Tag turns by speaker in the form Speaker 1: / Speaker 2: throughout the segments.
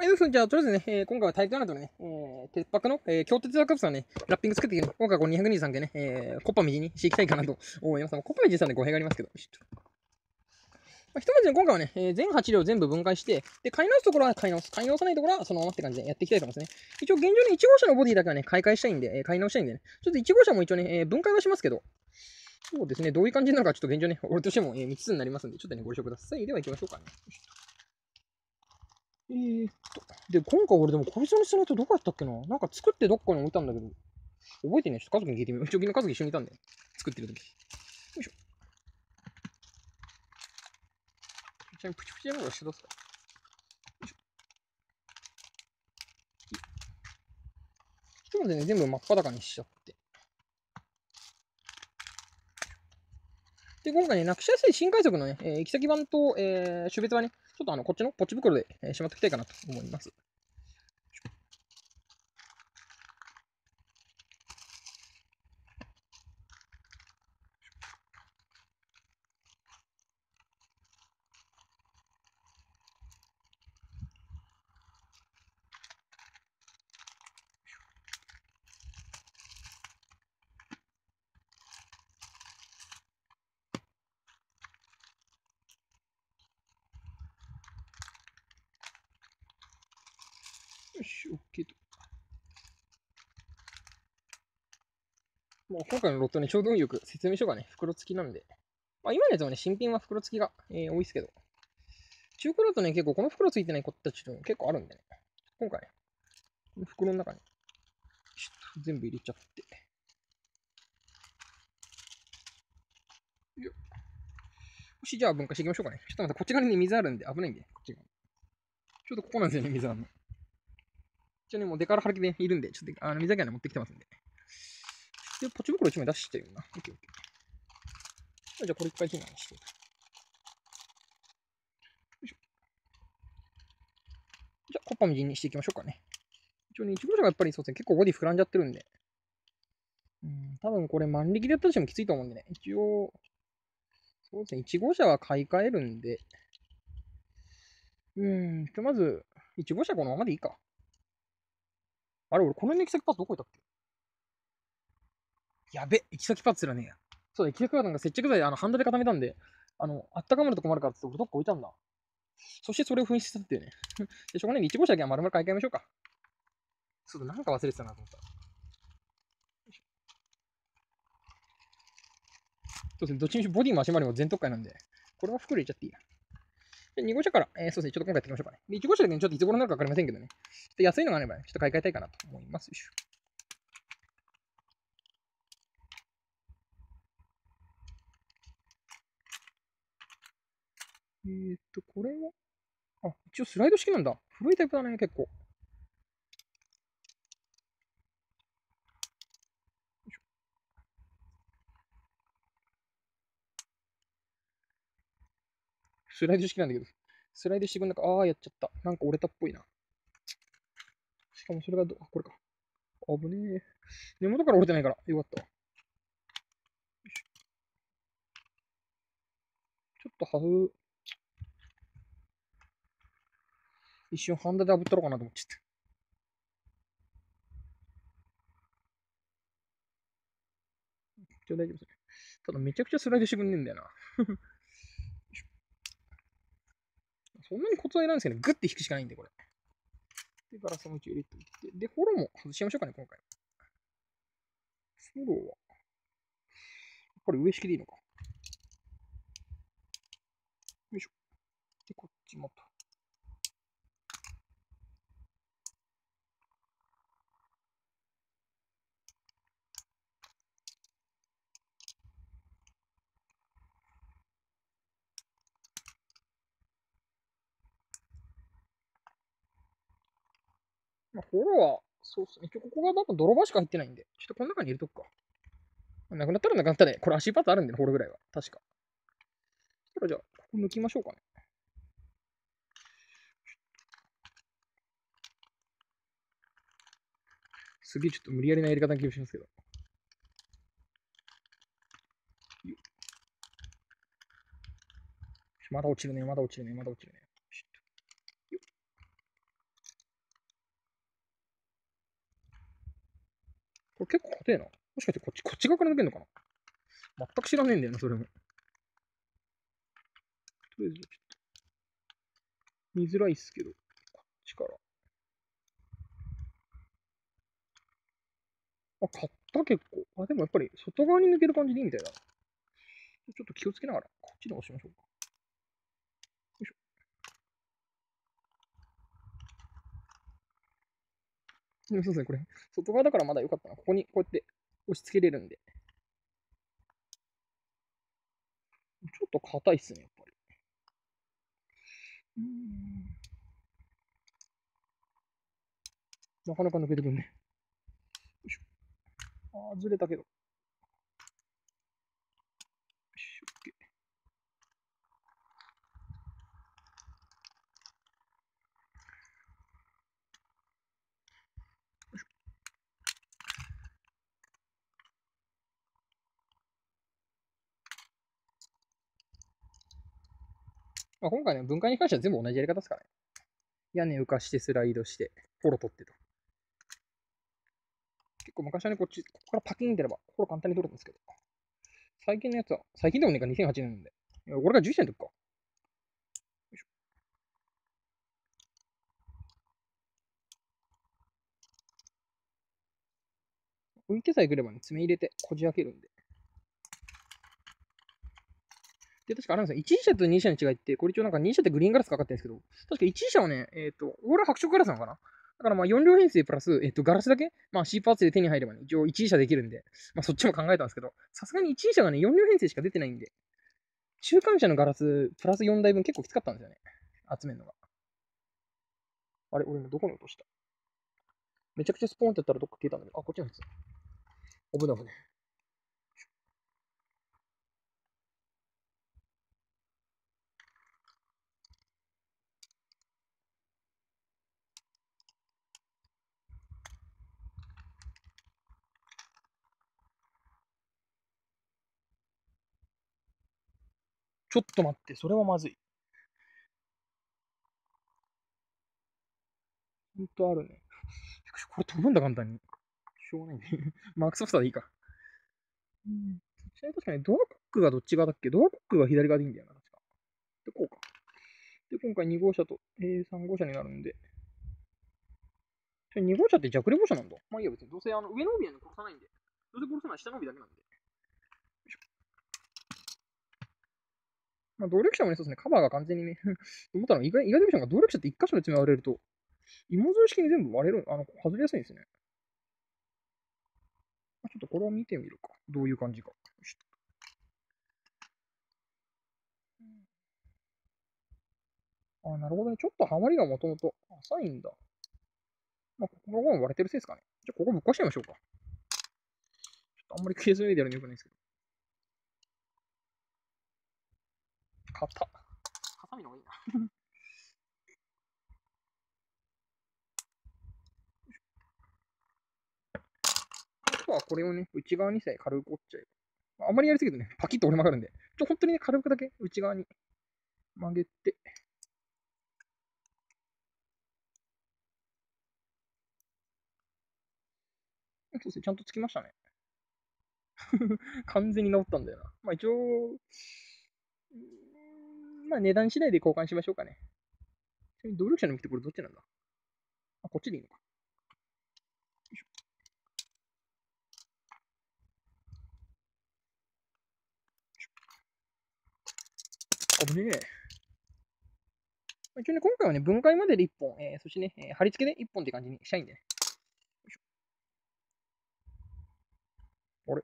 Speaker 1: はい、どうぞ。じゃあ、とりあえずね、えー、今回は体育アナトのね、えー、鉄箔の、えー、強鉄ワークスのね、ラッピング作ってきて、ね、今回はこの223件ね、えー、コッパ右にしていきたいかなと思います。コッパ右さんで語弊がありますけど、まあ、ひとまずね、今回はね、えー、全8両全部分解して、で、買い直すところは買い直す。買い直さないところはそのままって感じでやっていきたいと思いますね。一応現状に1号車のボディだけはね、買い替えしたいんで、えー、買い直したいんでね、ちょっと1号車も一応ね、えー、分解はしますけど、そうですね、どういう感じなのかちょっと現状ね、俺としても、えー、3つになりますんで、ちょっとね、ご了承ください。では行きましょうかね。えー、っと。で、今回俺でもこいつのスネットどこやったっけな？なんか作ってどっかに置いたんだけど。覚えてねちょっと家族に聞いてみよう。一応昨日家族一緒にいたんで。作ってる時。よいしょ。ちなみにプチプチやるのがしてどうすかよいしょ。ひとまずね、全部真っ裸にしちゃって。で、今回ね、なくしやすい新快速のね、えー、行き先版と、えー、種別はね、ちょっとあの、こっちのポチ袋で、えー、しまっておきたいかなと思います。よし、OK と。もう今回のロットね、ちょうどよく説明書がね、袋付きなんで。まあ今のやつはね、新品は袋付きが、えー、多いですけど。中古だとね、結構この袋付いてない子たちと結構あるんでね。今回ね、この袋の中に、ちょっと全部入れちゃって。よよし、じゃあ分解していきましょうかね。ちょっとまたこっち側に水あるんで危ないんで、こっち側。ちょうどここなんですよね、水あるの。一応ね、もうデカール貼りでいるんで、ちょっとあの水だけはね、持ってきてますんで。で、ポチ袋1枚出してるな。オッケーオッケー。じゃあこれ一回避難して。よいしょ。じゃあ、コッパみじんにしていきましょうかね。一応ね、1号車がやっぱりそうですね、結構ボディ膨らんじゃってるんで。うん、多分これ万力でやったとしてもきついと思うんでね。一応、そうですね、1号車は買い替えるんで。うん、じゃまず、1号車このままでいいか。あれ、俺、この行き先パーツどこ行ったっけ？やべ、行き先パーツらねえや。そうだ、行き先パーツなんか接着剤、あの、ハンダで固めたんで、あの、あったかまると困るからって俺どっか置いたんだ。そしてそれを紛失したっていうね。で、しょうがないんで、1号車だけは丸々買い替えましょうか。そうだ、なんか忘れてたなと思った。そうですね、どっちにしろボディも足回りも全特化なんで、これは袋入れちゃっていいや。で、2号車から、えー、そうですね、ちょっと今回やっていきましょうかね。で、1号車でねちょっといつ頃になるかわかりませんけどね。ちょっと、安いのがあれば、ね、ちょっと買い替えたいかなと思います。よいしょ。えー、っと、これは、あ、一応スライド式なんだ。古いタイプだね、結構。スライド式なんだけど、スライドしてくんなか、ああ、やっちゃった。なんか折れたっぽいな。しかもそれがど、これか。危ねえ。根元から折れてないから、よかった。ちょっとはず、一瞬ハンダで炙ったろうかなと思っちゃった。大丈夫ですね。ただめちゃくちゃスライドしてくんねえんだよな。そんなにコツはいらないんですけど、ね、グッて引くしかないんで、これ。で、ガラスも一応入れておいて。で、フォローも外しましょうかね、今回。フォローは。やっぱり上式でいいのか。よいしょ。で、こっちもと。まあ、フォロー、そうっすね。一応ここがなんか泥場しか入ってないんで、ちょっとこの中に入れとくか。なくなったらなくなったで、これ足パーツあるんで、ね、ホールぐらいは。確か。そしたらじゃあ、ここ抜きましょうかね。すげえちょっと無理やりなやり方な気がしますけど。まだ落ちるね、まだ落ちるね、まだ落ちるね。これ結構硬えな。もしかしてこっち、こっち側から抜けるのかな？全く知らねえんだよな、それも。とりあえず、ちょっと。見づらいっすけど、こっちから。あ、買った結構。あ、でもやっぱり外側に抜ける感じでいいみたいだな。ちょっと気をつけながら、こっちで押しましょうか。よいしょ。でも そうですね、これ、外側だからまだ良かったな。ここにこうやって押し付けれるんで。ちょっと硬いっすね、やっぱり。なかなか抜けてくんね。よいしょ。あ、ずれたけど。まあ、今回ね、分解に関しては全部同じやり方ですからね。屋根浮かしてスライドして、フォロー取ってと。結構昔はね、こっち、ここからパキンってやれば、フォロー簡単に取るんですけど。最近のやつは、最近でもねえか2008年なんで。いや、俺が11年の時か。浮いてさえくればね、爪入れてこじ開けるんで。で、確かあるんですよ。1位車と2位車の違いって、これ一応なんか2位車ってグリーンガラスかかってるんですけど、確か1位車はね、えっ、と、俺は白色ガラスなのかな？だからまあ4両編成プラス、えっ、と、ガラスだけ、まあ C パーツで手に入ればね、一応1位車できるんで、まあそっちも考えたんですけど、さすがに1位車がね、4両編成しか出てないんで、中間車のガラスプラス4台分結構きつかったんですよね。集めるのが。あれ、俺今どこに落とした？めちゃくちゃスポーンってやったらどっか消えたんだけど、あ、こっちのやつ。危ない危ない。ちょっと待って、それはまずい。ほんとあるね。これ飛ぶんだ、簡単に。しょうがないね。マークソフトでいいか。うん。ちなみに確かにドアコックがどっち側だっけ？ドアコックが左側でいいんだよな、確か。で、こうか。で、今回2号車と、えー、3号車になるんで。2号車って弱冷房車なんだ。まあいいや、別に。どうせあの上の帯はね、殺さないんで。どうせ殺すのは下の帯だけなんで。まあ、動力車もね、そうですね、カバーが完全にね、思ったの意外、意外と見たのが動力車って一箇所で爪割れると、芋づる式に全部割れる、あの、外れやすいんですね。ちょっとこれを見てみるか。どういう感じか。あ、なるほどね。ちょっとハマりがもともと浅いんだ。まあ、ここが割れてるせいですかね。じゃあ、ここぶっ壊しちゃいましょうか。ちょっとあんまり消えずにでやるのよくないですけど。硬っ。ハサミの方がいいな。あとはこれをね、内側にさえ軽く折っちゃえば。あんまりやりすぎるとね、パキッと折れ曲がるんで、ちょ、本当にね、軽くだけ内側に曲げて、そうですね、ちゃんとつきましたね。完全に治ったんだよな。まあ一応、まあ値段次第で交換しましょうかね。ちなみに動力車の右ってこれどっちなんだ？あ、こっちでいいのか。危ねえ。一応ね、今回はね、分解までで1本、えー、そしてね、えー、貼り付けで1本って感じにしたいんでね。あれ？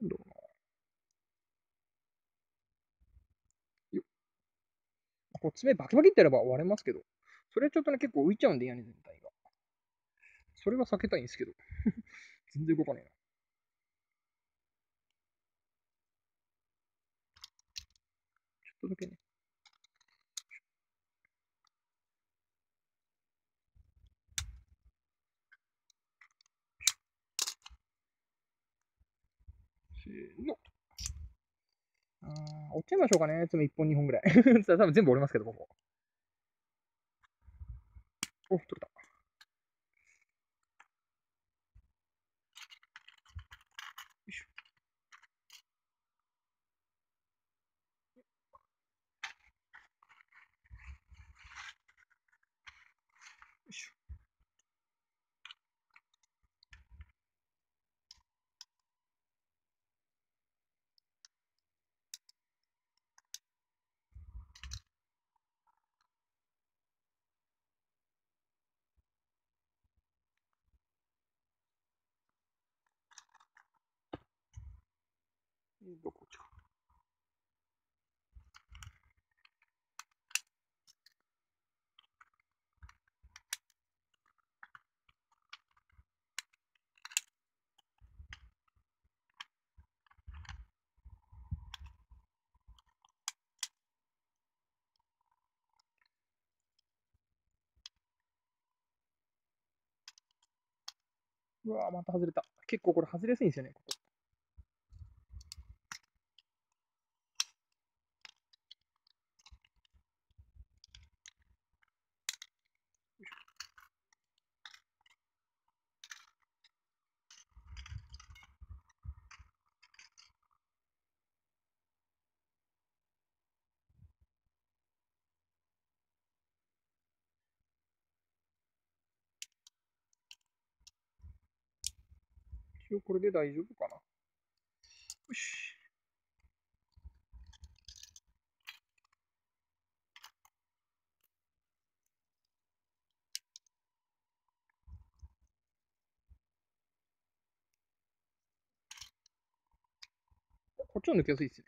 Speaker 1: なんだろうな。よこう爪バキバキってやれば割れますけど、それちょっとね、結構浮いちゃうんで、屋根全体が。それは避けたいんですけど。全然動かねえな。ちょっとだけね。せーの。あ、折っちゃいましょうかね。爪1本2本ぐらい。多分全部折れますけど、ここ。お、取れた。どこっちか。うわまた外れた。結構これ外れやすいんですよね、ここ。応これで大丈夫かな。よし。こっちの抜けやすいですね。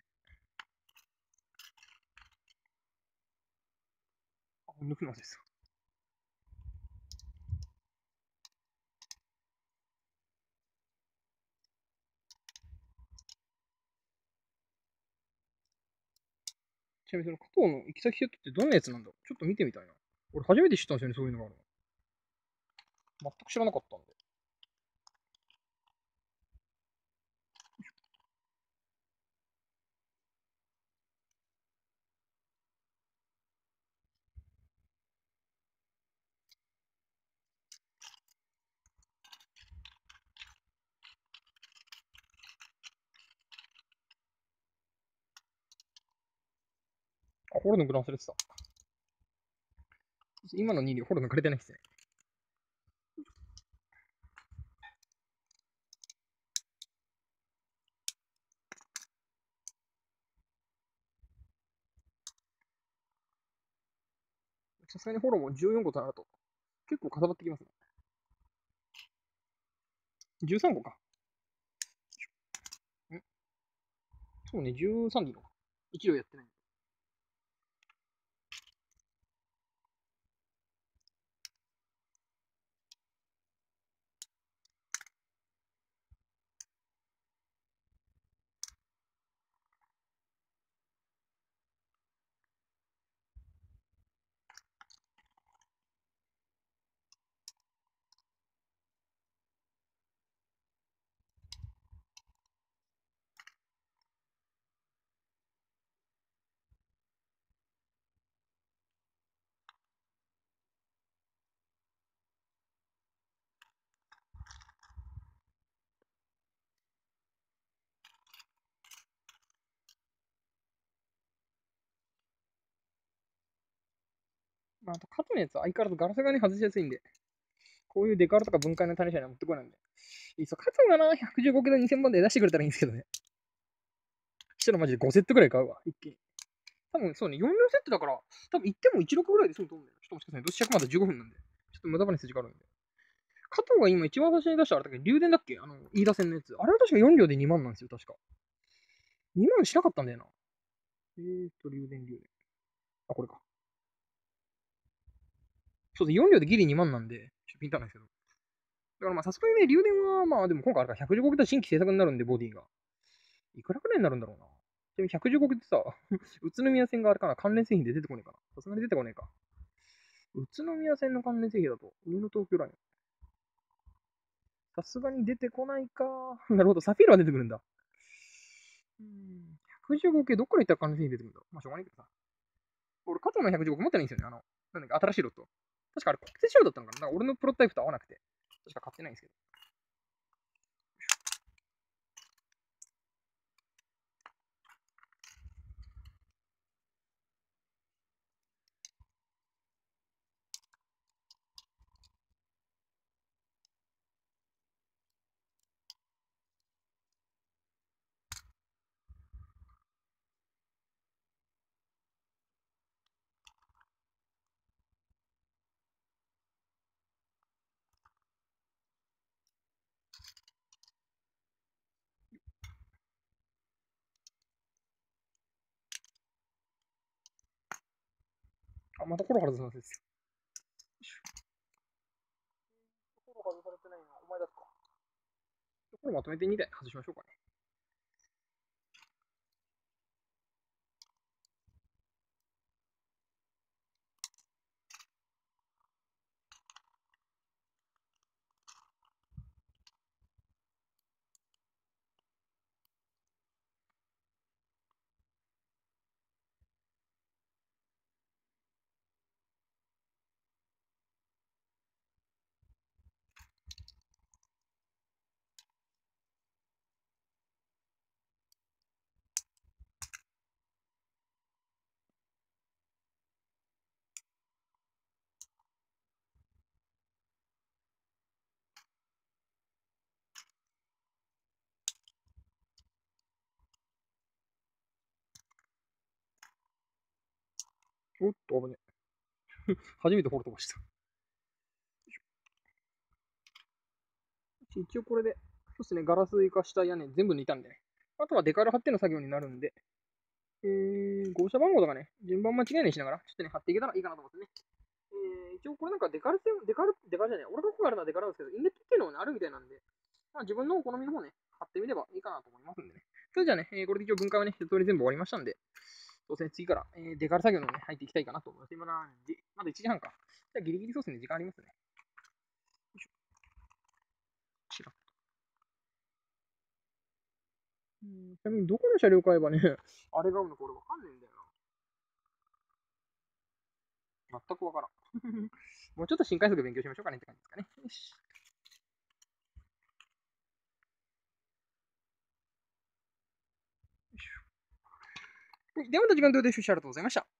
Speaker 1: あ、抜くのです。ちなみにその加藤の行き先セットってどんなやつなんだろう？ちょっと見てみたいな。俺初めて知ったんですよね、そういうのがあるの。全く知らなかったんで。ホル抜くの忘れてた。今の2にホル抜かれてないっすね。さすがにフォローも14個となると、結構固まってきますね。13個か。ん？そうね、13でいいのか。1両やってない。まあ、あと、カトのやつは相変わらずガラスがね、外しやすいんで、こういうデカールとか分解の種者には持ってこないんで。いっそ、カトがな、115キロ2000万で出してくれたらいいんですけどね。したらマジで5セットぐらい買うわ、一気に。多分そうね、4両セットだから、多分行っても16ぐらいで済むと思うんだよ。ちょっともしかしたら、どっち尺まだ15分なんで。ちょっと無駄話筋があるんで。加藤が今一番最初に出したあれだっけ竜電だっけあの、飯田線のやつ。あれは確か4両で2万なんですよ、確か。2万しなかったんだよな。えーと、竜電、竜電。あ、これか。そうです、4両でギリ2万なんで、ちょっとピンタなんですけど。だからまあさすがにね、竜電はまあでも今回あれか115キロ新規制作になるんで、ボディが。いくらくらいになるんだろうな。ちなみに115キロってさ、宇都宮線があれかな、関連製品で出てこねえかな。さすがに出てこねえか。宇都宮線の関連製品だと、上の東京ライン。さすがに出てこないか。なるほど、サフィールは出てくるんだ。うん、115系どっから行ったら関連製品出てくるんだまあしょうがないけどさ。俺、加藤の115持ってないんですよね。あの、なんだっけ、新しいロット。確かあれ国鉄仕様だったのかな？なんか俺のプロトタイプと合わなくて。確か買ってないんですけど。あ、またコロ外させですよ。コロ外されてないのお前だっか。これまとめて2台外しましょうかね。おっと、危ね。初めてフォルトばした。一応これで、そうですね、ガラス生かした屋根全部抜いたんでね。あとはデカール貼っての作業になるんで、えー、号車番号とかね、順番間違いないしながら、ちょっとね、貼っていけたらいいかなと思ってね。えー、一応これなんかデカール線、デカール、デカルじゃない、俺がここがあるのはデカールなんですけど、インレットっていうのも、ね、あるみたいなんで、まあ自分のお好みの方ね、貼ってみればいいかなと思いますんでね。それじゃあね、えー、これで一応分解はね、一通り全部終わりましたんで、そうですね、次から、えー、デカール作業のね、入っていきたいかなと思います。今何時まだ1時半か。じゃあギリギリそうですね、時間ありますね。よいしょ。ちらっと。ん、ちなみにどこの車両買えばね、あれが合うのか俺わかんねえんだよな。全くわからん。もうちょっと新快速勉強しましょうかねって感じですかね。よし。ではまた時間ということで、ありがとうございました。